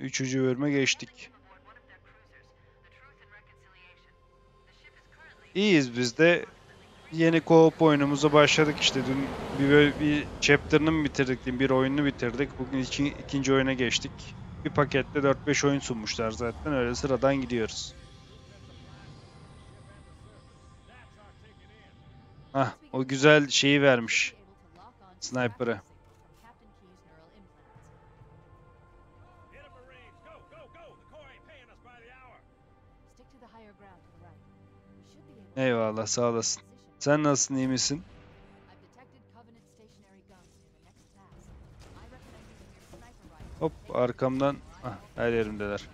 Üçüncü bölüme geçtik. İyiyiz biz de. Yeni co-op oyunumuza başladık işte. Dün bir, bir chapter'ını mı bitirdik bir oyununu bitirdik. Bugün iki, ikinci oyuna geçtik. Bir pakette 4-5 oyun sunmuşlar zaten. Öyle sıradan gidiyoruz. Hah, o güzel şeyi vermiş. Sniper'ı. Eyvallah sağ olasın. Sen nasılsın iyi misin? Hop arkamdan ah, her yerimdeler.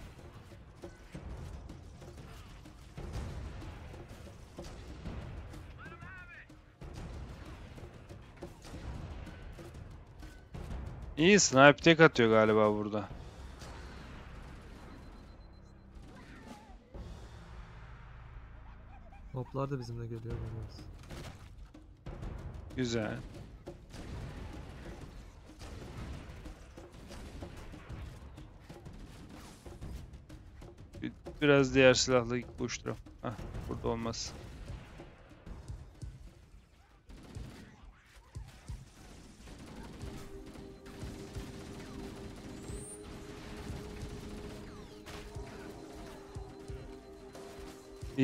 İyi sniper tek atıyor galiba burada. Toplar da bizimle geliyor biraz. Güzel. Bir- Biraz diğer silahla boşturalım. Hah, burada olmaz.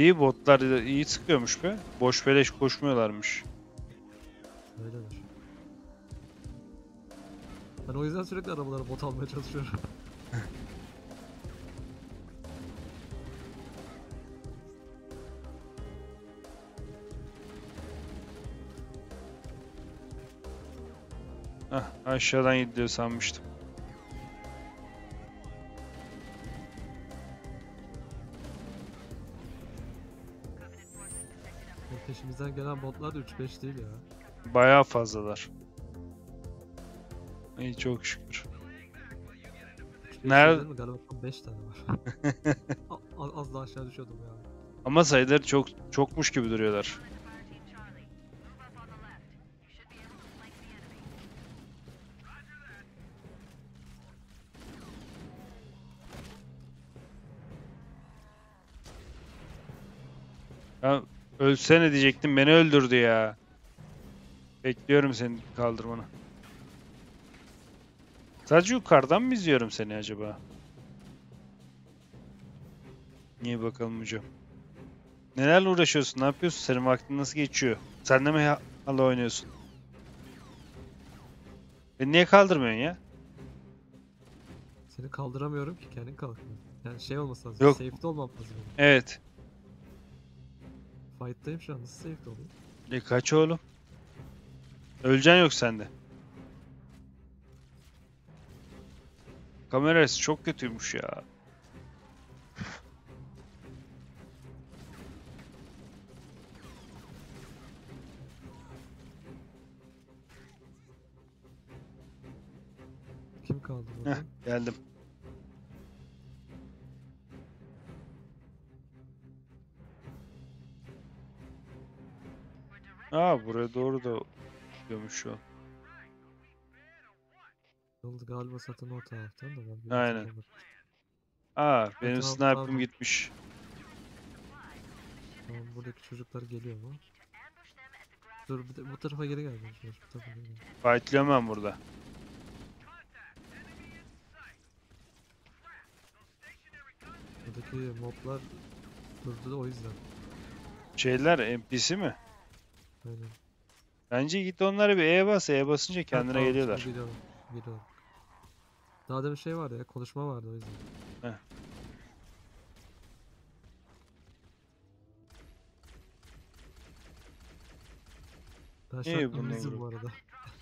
İyi botlar iyi sıkıyormuş be. Boş beleş koşmuyorlarmış. Öyledir. Ben o yüzden sürekli arabalara bot almaya çalışıyorum. Hah, aşağıdan gidiyor sanmıştım. Peşimizden gelen botlar da 3-5 değil ya. Bayağı fazlalar. İyi çok şükür. 3-5 Nerede-? Galiba 5 tane var. Az, az daha aşağı düşüyordum ya. Ama sayıları çok çokmuş gibi duruyorlar. Ya ölsene diyecektim beni öldürdü ya. Bekliyorum senin kaldırmanı. Sadece yukarıdan mı izliyorum seni acaba? İyi bakalım hocam. Nelerle uğraşıyorsun? Ne yapıyorsun? Senin vaktin nasıl geçiyor? Sen de mi ha- hala oynuyorsun? Beni niye kaldırmıyorsun ya? Seni kaldıramıyorum ki kendin kalkmıyor. Yani şey olması lazım. Yok. Safe'de olmam lazım. Evet. Fight'tayım şu an nasıl safe'de olayım? E kaç oğlum? Öleceksin yok sende. Kamerası çok kötüymüş ya. Kim kaldı Heh, burada? geldim. Aa buraya doğru da gidiyormuş şu an. Yolda galiba satın o taraftan da ben bir Aynen. bakayım. Aa benim Tamam, sniper'ım pardon. gitmiş. Tamam buradaki çocuklar geliyor mu? Dur bir de bu tarafa geri gel. ben şöyle Bu tarafa geri gel. Fightlıyorum ben burada. Buradaki moblar durdu da o yüzden. Şeyler NPC mi? Aynen. Bence git onlara bir E bas. E basınca kendine tamam, geliyorlar. Geliyorlar. Geliyorlar. Daha demin şey vardı ya konuşma vardı o yüzden. Heh. Ben şu İyi an İngilizim bu arada.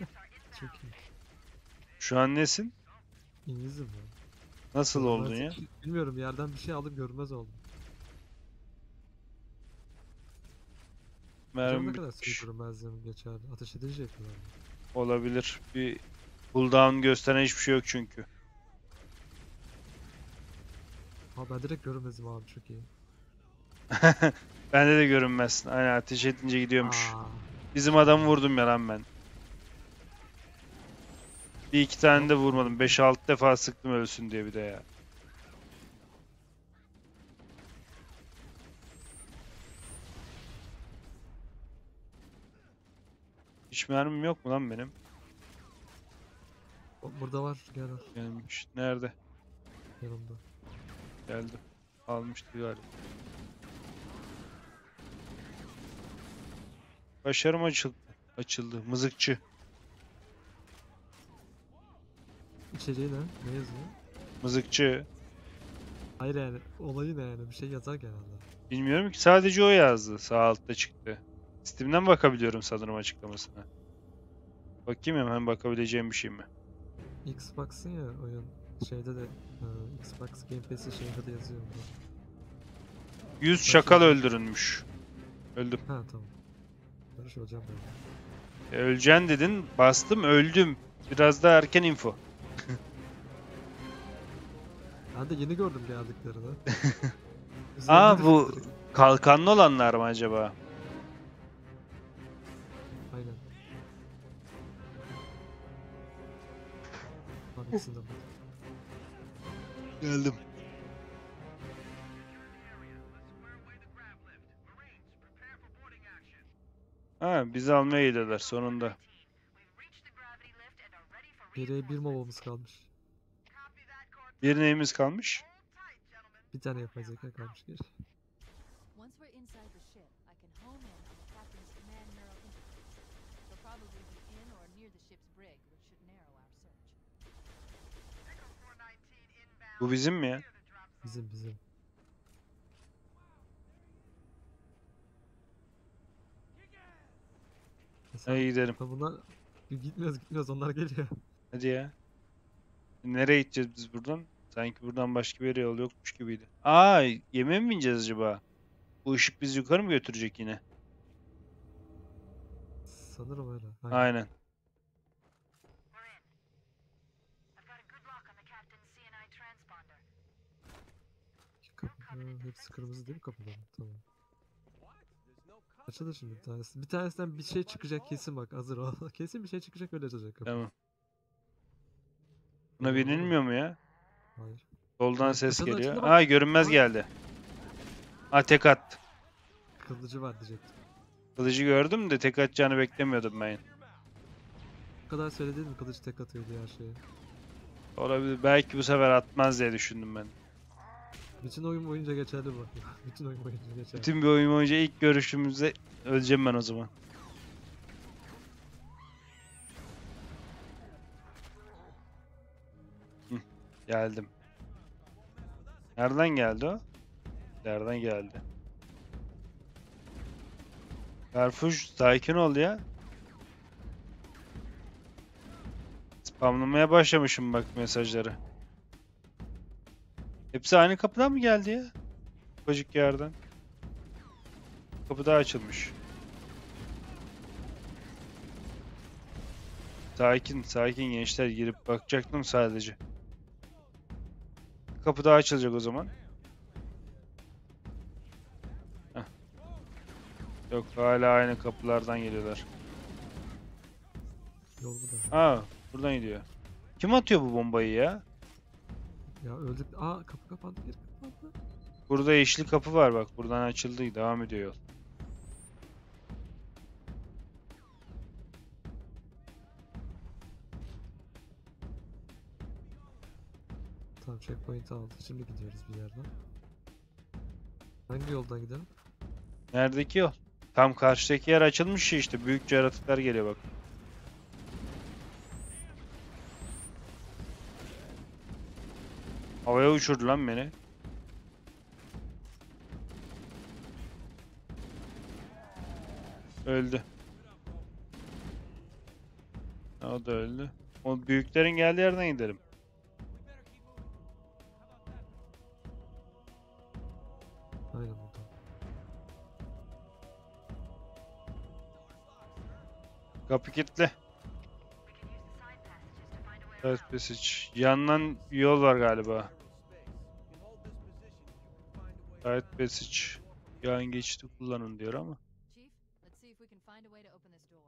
Çok iyi. Şu an nesin? İngilizim ya. Nasıl oldun Ben ya? Bilmiyorum bir yerden bir şey aldım görmez oldum. Mermi ne kadar bitmiş. görmezliğim geçer? Ateş edince yapıyorlar. Olabilir. Bir cooldown gösteren hiçbir şey yok çünkü. Ha ben direkt görmezim abi çok iyi. Bende de görünmezsin. Aynen ateş edince gidiyormuş. Aa, Bizim adamı vurdum ya lan ben. Bir iki tane de vurmadım. 5-6 defa sıktım ölsün diye bir de ya. Hiç mermim yok mu lan benim? O- Burada var gel al Gelmiş. Nerede? yanımda. Geldim. Almıştı galiba. Başarım açıldı. Açıldı. Mızıkçı. İçeriği ne? Ne yazıyor? Mızıkçı. Hayır yani olayı ne yani bir şey yazar genelde. Bilmiyorum ki sadece o yazdı. Sağ altta çıktı. Steam'den bakabiliyorum sanırım açıklamasına. Bakayım hemen bakabileceğim bir şey mi? Xbox'ın ya oyun şeyde de e, Xbox Game Pass'in şeyinde de yazıyor. burada. 100 şakal öldürülmüş. Öldüm. Ha tamam. Barış hocam ben. Öleceksin dedin. Bastım öldüm. Biraz daha erken info. Ben de yeni gördüm geldiklerini. Aa, bu-. Kalkanlı olanlar mı acaba? Bak ikisini de buldum. Geldim. Ha bizi almaya gidiyorlar sonunda. Geriye bir mobamız kalmış. Bir neyimiz kalmış? Bir tane yapay zeka kalmış geri. Bu bizim mi ya? Bizim bizim. Hadi gidelim. Bunlar gitmiyoruz gitmiyoruz onlar geliyor. Hadi ya. Nereye gideceğiz biz buradan? Sanki buradan başka bir yol yokmuş gibiydi. Aa, yemeğe mi bineceğiz acaba? Bu ışık bizi yukarı mı götürecek yine? Sanırım öyle. Aynen. Aynen. Ha, hepsi kırmızı değil mi kapıların? Tamam. Açılır şimdi bir tanesi. Bir tanesinden bir şey çıkacak kesin bak hazır ol. kesin bir şey çıkacak öyle açacak kapı. Tamam. Buna binilmiyor mu ya? Hayır. Soldan ses açıldı, geliyor. açıldı bak. Aa görünmez geldi. Ha tek at. Kılıcı var diyecektim. Kılıcı gördüm de tek atacağını beklemiyordum ben. Bu kadar söyledin mi kılıç tek atıyor diye her şeye. Olabilir. Belki bu sefer atmaz diye düşündüm ben. Bütün oyun boyunca geçerli bu. Bütün oyun boyunca geçerli. Bütün bir oyun boyunca ilk görüşümüzde öleceğim ben o zaman. Geldim. Nereden geldi o? Nereden geldi? Berfuş sakin ol ya. Spamlamaya başlamışım bak mesajları. Hepsi aynı kapıdan mı geldi ya? Ufacık yerden. Kapı daha açılmış. Sakin, sakin gençler girip bakacaktım sadece. Kapı daha açılacak o zaman. Heh. Yok hala aynı kapılardan geliyorlar. Yol bu da. Aa buradan gidiyor. Kim atıyor bu bombayı ya? Ya öldük. Aa kapı kapandı. Geri kapandı. Burada yeşil kapı var bak. Buradan açıldı. Devam ediyor yol. Tamam checkpoint aldı. Şimdi gidiyoruz bir yerden. Hangi yoldan gidelim? Neredeki yol? Tam karşıdaki yer açılmış işte. Büyük yaratıklar geliyor bak. Havaya uçurdu lan beni. Öldü. O da öldü. O büyüklerin geldiği yerden gidelim. Aynen buradan. Kapı kilitli. Evet passage. Yandan yol var galiba. Evet passage. Yan geçidi kullanın diyor ama. Chief, let's see if we can find a way to open this door.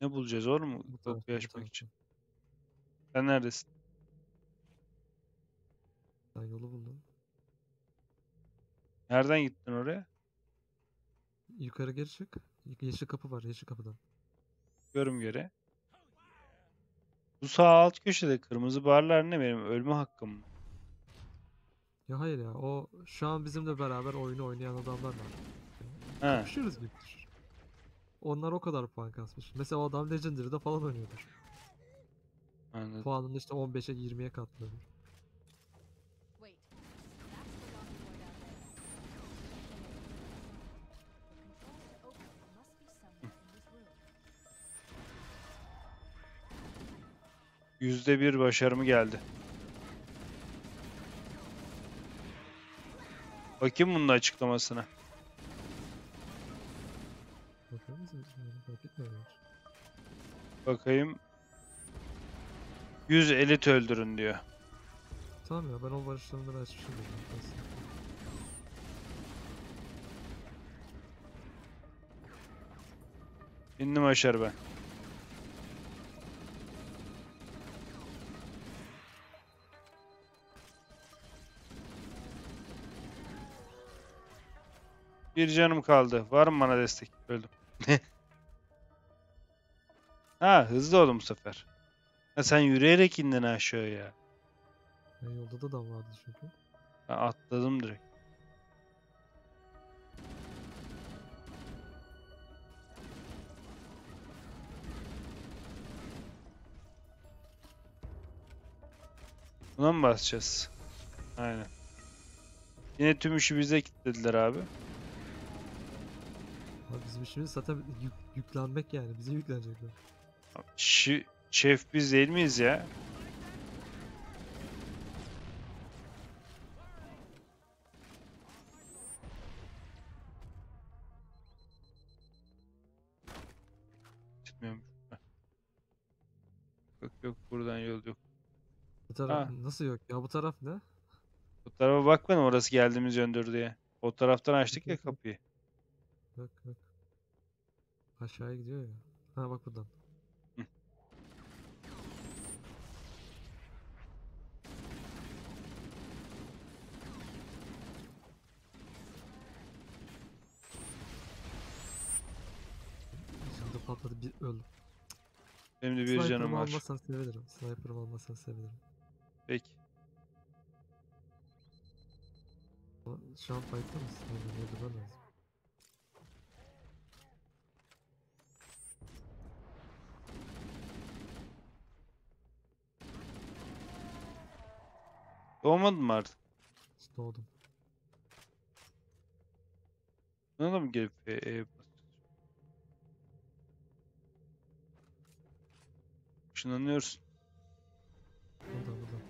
Ne bulacağız oğlum Bu kapıyı açmak için? Sen neredesin? Ben yolu buldum. Nereden gittin oraya? Yukarı geri çık. Yeşil kapı var. Yeşil kapıdan. Görüm göre. Bu sağ alt köşede kırmızı barlar ne benim ölme hakkım mı? Ya hayır ya. O şu an bizimle beraber oyunu oynayan adamlar var. Ha, Kapışıyoruz gibi düşün. Onlar o kadar puan kasmış. Mesela o adam Legendary'de falan oynuyordur. anladım. Puanını işte 15'e 20'ye katlıyordur. Wait, that's the locked door down there. The controls to open it must be somewhere in this room. Yüzde bir başarımı geldi. Bakayım bunun açıklamasına. Bakayım. 100 elit öldürün diyor. Tamam ya ben o barışlarını ben açmışım. Bindim aşağı ben. Bir canım kaldı. Var mı bana destek? Öldüm. Ha hızlı oldum bu sefer. Ha, sen yürüyerek indin aşağıya. Ya yolda da adam vardı çünkü. Ha, atladım direkt. Buna mı basacağız? Aynen. Yine tüm işi bize kilitlediler abi. Abi bizim işimiz zaten yük, yüklenmek yani. Bize yüklenecekler. Şi- şef biz değil miyiz ya? Heh. Yok yok buradan yol yok. Bu taraf nasıl yok ya bu taraf ne? Bu tarafa bakmadım orası geldiğimiz yöndür diye. O taraftan açtık ya kapıyı. Bak bak. Aşağıya gidiyor ya. Ha bak buradan. Şimdi patladı bir öldüm. Benim de bir Sniper'ımı canım var. almasan sevinirim. Sniper'ımı almasan sevinirim. Peki. Şu an fight'ta mısın? Aynen öldürmen lazım. Doğmadın mı artık? Doğdum. Buna da mı gelip e, e? Işınlanıyorsun. Burada burada.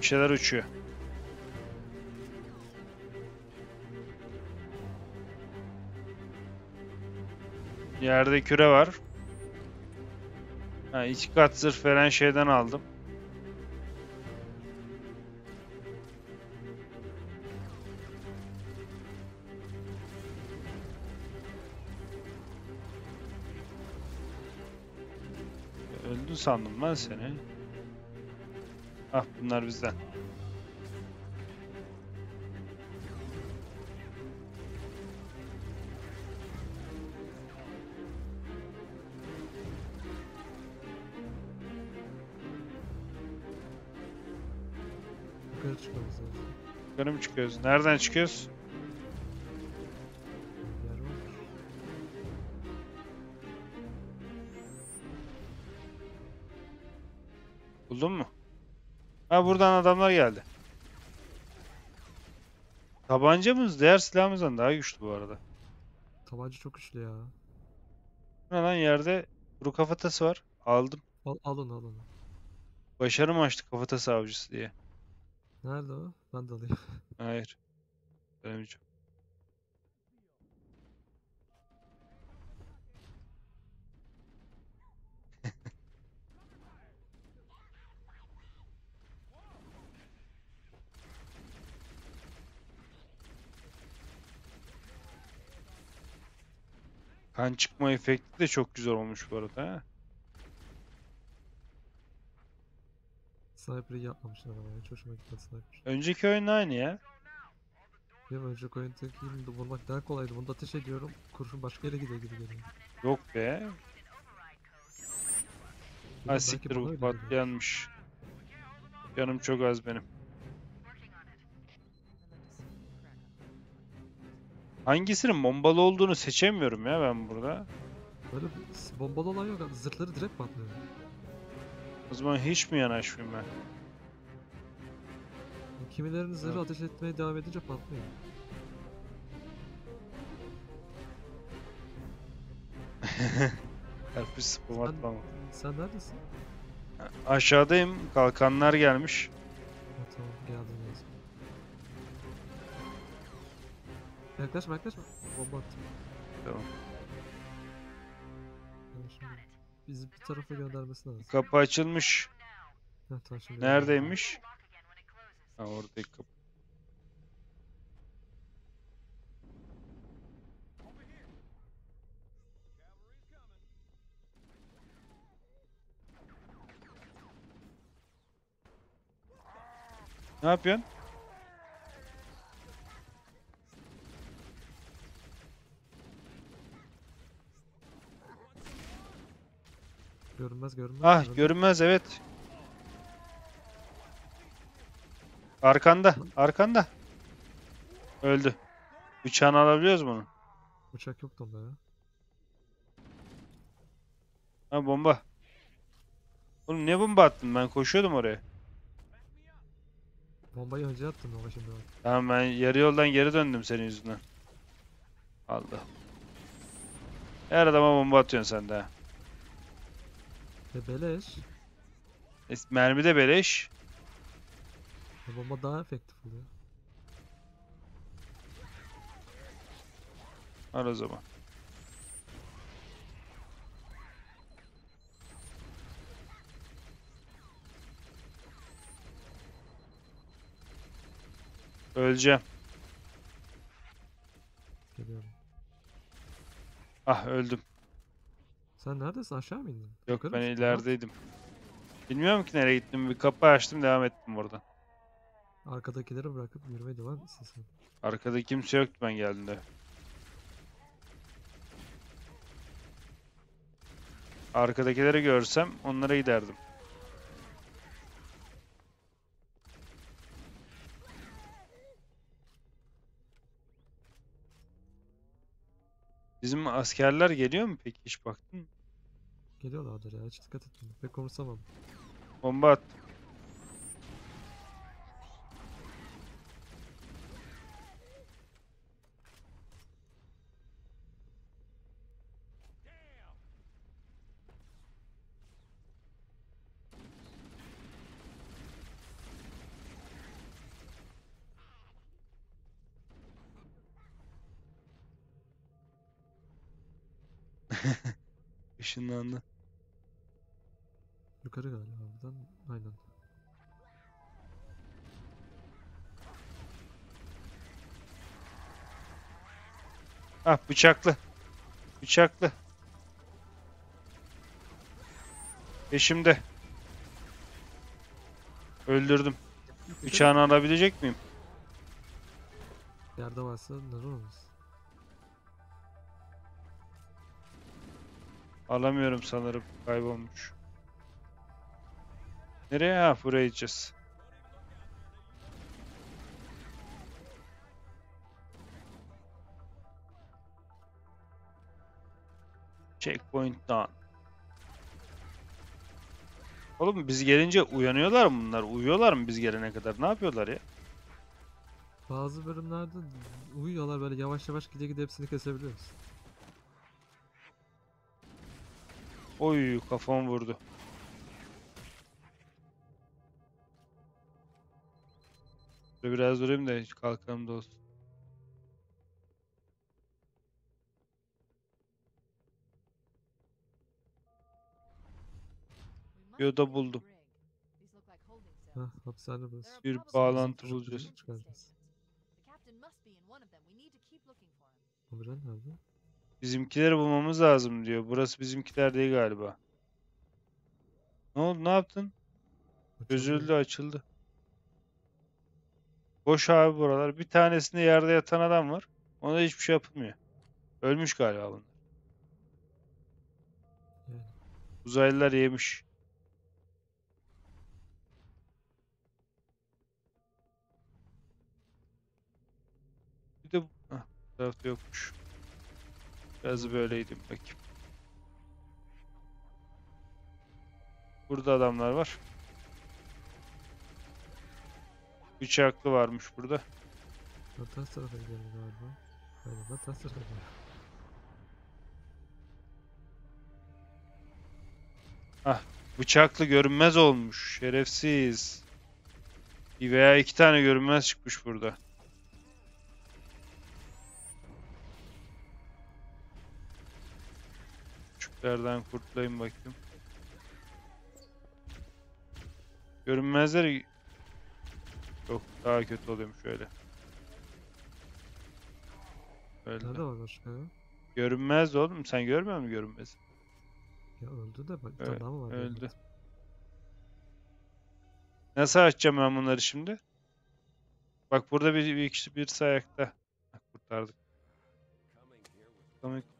Bir şeyler uçuyor. Yerde küre var. Ha, iki kat zırh falan şeyden aldım. Öldü sandım ben seni. Ah bunlar bizden. Çıkıyoruz? Nereden çıkıyoruz? Buldun mu? Ha buradan adamlar geldi. Tabancamız diğer silahımızdan daha güçlü bu arada. Tabanca çok güçlü ya. Ne lan yerde kuru kafatası var. Aldım. Al, al onu al onu. Başarım açtı kafatası avcısı diye. Nerede o? Ben de alayım. Hayır. Söylemeyeceğim. Kan çıkma efekti de çok güzel olmuş bu arada. ha. Sniper'ı yapmamışlar ama. Hiç hoşuma gitmedi sniper. Önceki oyun aynı ya. Benim önceki oyundaki de vurmak daha kolaydı. Bunda ateş ediyorum. Kurşun başka yere gidiyor gibi geliyor. Yok be. Ha siktir bu patlayanmış. Canım çok az benim. Hangisinin bombalı olduğunu seçemiyorum ya ben burada. Böyle bombalı olan yok. Zırhları direkt patlıyor. O zaman hiç mi yanaşmayayım ben? Kimilerinin zırhı ateş etmeye devam edince patlıyor. Herpes spam Sen, atmam. sen neredesin? Aşağıdayım. Kalkanlar gelmiş. Ha, tamam geldin lazım. Yaklaşma yaklaşma. Bomba attım. Tamam. Şimdi bizi bir tarafa göndermesi lazım. Kapı açılmış. Heh, tamam, şimdi Neredeymiş? Ha oradaki kapı. Ne yapıyorsun? Görünmez görünmez. Ah görünmez. görünmez evet. Arkanda, arkanda. Öldü. Bıçağını alabiliyoruz bunu? Uçak yoktu onda ya. Ha bomba. Oğlum ne bomba attın? Ben koşuyordum oraya. Bombayı önce attım ama şimdi bak. Tamam ben yarı yoldan geri döndüm senin yüzünden. Allah. Her adama bomba atıyorsun sen de. E beleş. E, mermi de beleş. E, bomba daha efektif oluyor. Al o zaman. Öleceğim. Geliyorum. Ah öldüm. Sen neredesin? Aşağı mı indin? Yok Yukarı ben mısın? ilerideydim. Bilmiyorum ki nereye gittim. Bir kapı açtım devam ettim oradan. Arkadakileri bırakıp yürümeye devam etsin sen. Arkada kimse yoktu ben geldiğimde. Arkadakileri görsem onlara giderdim. Bizim askerler geliyor mu peki hiç baktın mı? Geliyorlardır ya hiç dikkat etmedim. Pek umursamam. Bomba at. Işınlandı. Yukarı galiba buradan. Aynen. Ah bıçaklı. Bıçaklı. Peşimde. Öldürdüm. Bıçağını alabilecek miyim? Yerde varsa neden olmaz? Alamıyorum sanırım. Kaybolmuş. Nereye? Ha buraya gideceğiz. Checkpoint down. Oğlum biz gelince uyanıyorlar mı bunlar? Uyuyorlar mı biz gelene kadar? Ne yapıyorlar ya? Bazı bölümlerde uyuyorlar böyle yavaş yavaş gide gide hepsini kesebiliyoruz. Oy kafam vurdu. Biraz durayım da kalkanım da olsun. Yoda buldum. Hah hapishane burası. Bir bağlantı bulacağız. Çıkaracağız. Omiran nerede? Bizimkileri bulmamız lazım diyor. Burası bizimkiler değil galiba. Ne oldu? Ne yaptın? Çözüldü, açıldı. Boş abi buralar. Bir tanesinde yerde yatan adam var. Ona hiçbir şey yapılmıyor. Ölmüş galiba bunlar. Uzaylılar yemiş. Bir de bu tarafta yokmuş. Biraz böyleydim bakayım. Burada adamlar var. Bıçaklı varmış burada. Ters tarafa gidelim galiba. Galiba ters tarafa gidelim. Bıçaklı görünmez olmuş. Şerefsiz. Bir veya iki tane görünmez çıkmış burada. Küçüklerden kurtulayım bakayım. Görünmezler yok daha kötü oluyormuş öyle. Öyle. Nerede var başka ya? Görünmez oğlum sen görmüyor musun görünmez? Ya öldü de bak bir tane daha mı var? Öldü. görmedim. Nasıl açacağım ben bunları şimdi? Bak burada bir, bir kişi birisi ayakta. Bak, Kurtardık. Komik.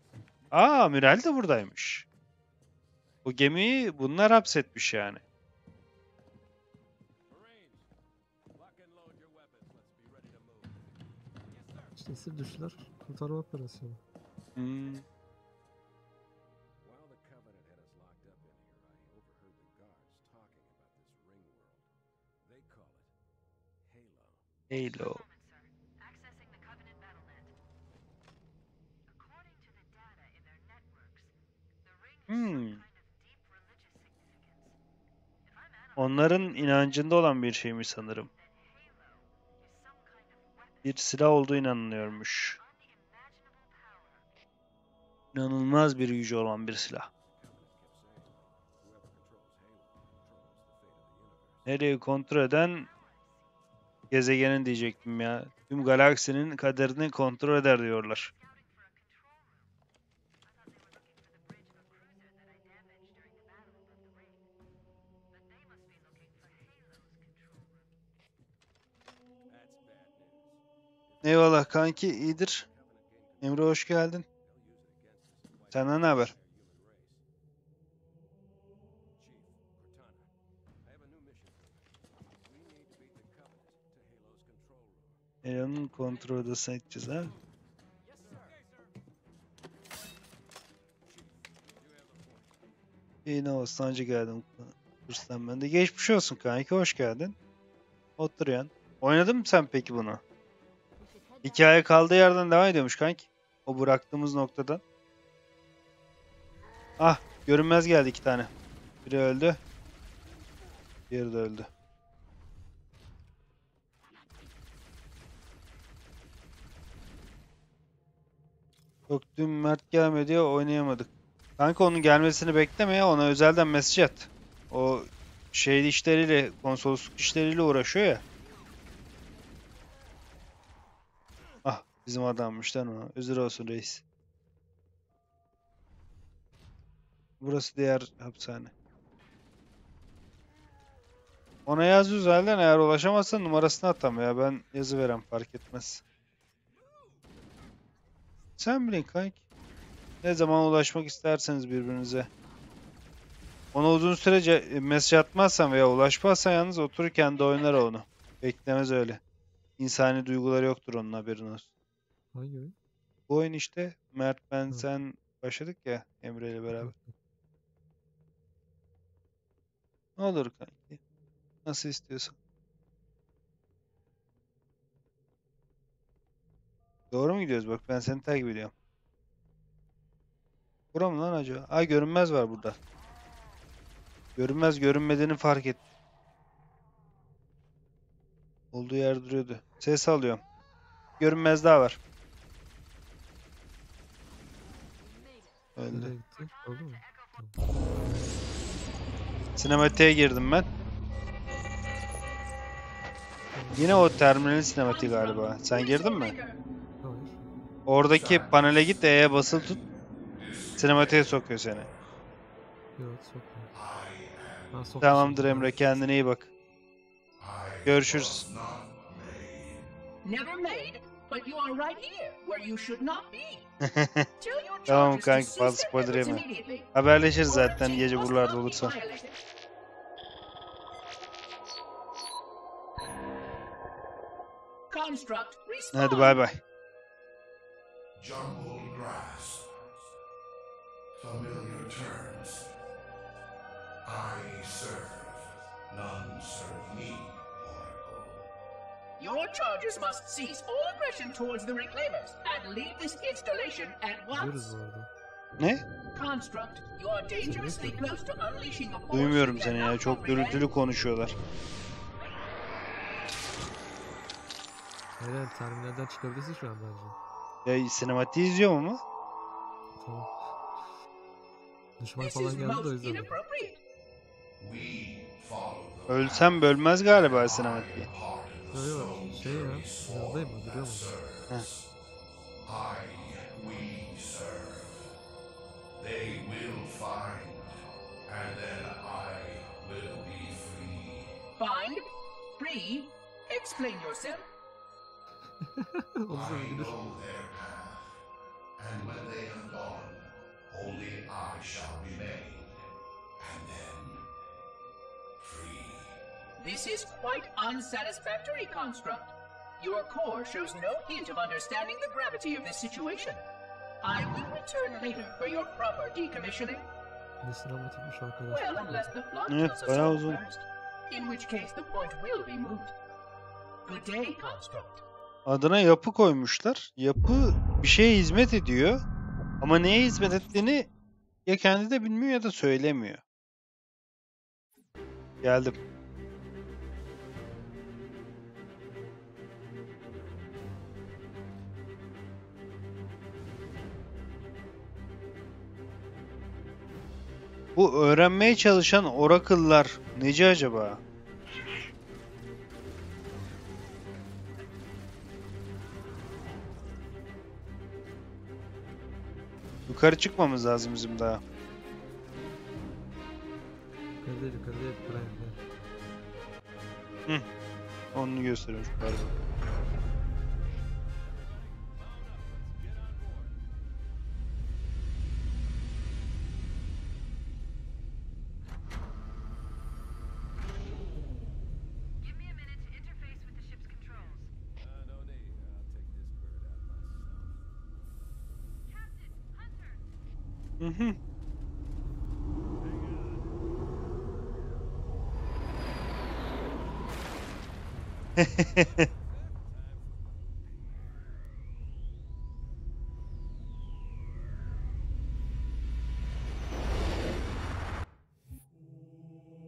Aa Amiral de buradaymış. Bu gemiyi bunlar hapsetmiş yani. Marines, lock and load your weapons. Analyzing Onların inancında olan bir şeymiş sanırım. Bir silah olduğu inanılıyormuş. İnanılmaz bir gücü olan bir silah. Nereyi kontrol eden gezegenin diyecektim ya. Tüm galaksinin kaderini kontrol eder diyorlar. Eyvallah kanki iyidir. Emre hoş geldin. Senden ne haber? Elon'un kontrol odasına gideceğiz ha. İyi ne olsun önce geldim kurstan ben de. Geçmiş olsun kanki hoş geldin. Oturuyorsun. Oynadın mı sen peki bunu? Hikaye kaldığı yerden devam ediyormuş kanki. O bıraktığımız noktadan. Ah görünmez geldi iki tane. Biri öldü. Diğeri de öldü. Yok dün Mert gelmedi ya oynayamadık. Kanka onun gelmesini bekleme ya ona özelden mesaj at. O şey işleriyle konsolosluk işleriyle uğraşıyor ya. Bizim adammış lan o. Özür olsun reis. Burası diğer hapishane. Ona yaz özelden eğer ulaşamazsan numarasını atam ya ben yazı verem fark etmez. Sen bilin kanki. Ne zaman ulaşmak isterseniz birbirinize. Ona uzun sürece e, mesaj atmazsan veya ulaşmazsan yalnız otururken de oynar onu. Beklemez öyle. İnsani duyguları yoktur onun haberin olsun. Hangi oyun? Bu oyun işte Mert ben Hı. sen başladık ya Emre ile beraber. Ne olur kanki. Nasıl istiyorsan. Doğru mu gidiyoruz? Bak ben seni takip ediyorum. Bura mı lan acaba? Ay görünmez var burada. Görünmez görünmediğini fark et. Olduğu yer duruyordu. Ses alıyorum. Görünmez daha var. Öldü. Nereye gitti? Oldu mu? Sinematiğe girdim ben. Yine o terminalin sinematiği galiba. Sen girdin mi? Hayır. Oradaki panele git E'ye basılı tut. Sinematiğe sokuyor seni. Yok sokma. Ha, soktu Tamamdır. Emre kendine iyi bak. Görüşürüz. Never made, but you are right here, where you should not be. Tell your Tamam charges to kanki, cease fazla their spoiler efforts yeme. immediately. Haberleşiriz zaten Quarantine gece buralarda not be olursan. violated. Construct, respond. Hadi bay bay. Jumbled grass. Familiar terms. I serve. None serve me, Oracle. Your charges must cease all aggression towards the Reclaimers and leave this installation at once. Ne? Construct, you are dangerously close to unleashing a force Duymuyorum you seni ya. Çok gürültülü konuşuyorlar. Hayır terminalden çıkabilirsin şu an bence. Ya sinematiği izliyor mu? Tamam. Düşman falan geldi de o yüzden. Ölsem bölmez galiba sinematiği. Yok yok şey ya. carries Yanındayım forth ben musun? I, we serve. They will find, and then I will be free. Find, free, explain yourself. I know their path, and when they have gone, only I shall remain, and then free. This is quite unsatisfactory construct. Your core shows no hint of understanding the gravity of this situation. I will return later for your proper decommissioning. Well, unless the plot kills us all first. In which case the point will be moot. Good day, construct. Adına yapı koymuşlar. Yapı bir şeye hizmet ediyor. Ama neye hizmet ettiğini ya kendi de bilmiyor ya da söylemiyor. Geldim. Bu öğrenmeye çalışan Oracle'lar neci acaba? Yukarı çıkmamız lazım bizim daha. Yukarı değil yukarı değil. Buraya gel. Onu gösteriyorum pardon.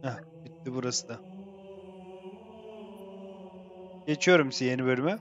Heh, bitti burası da. Geçiyorum size yeni bölüme.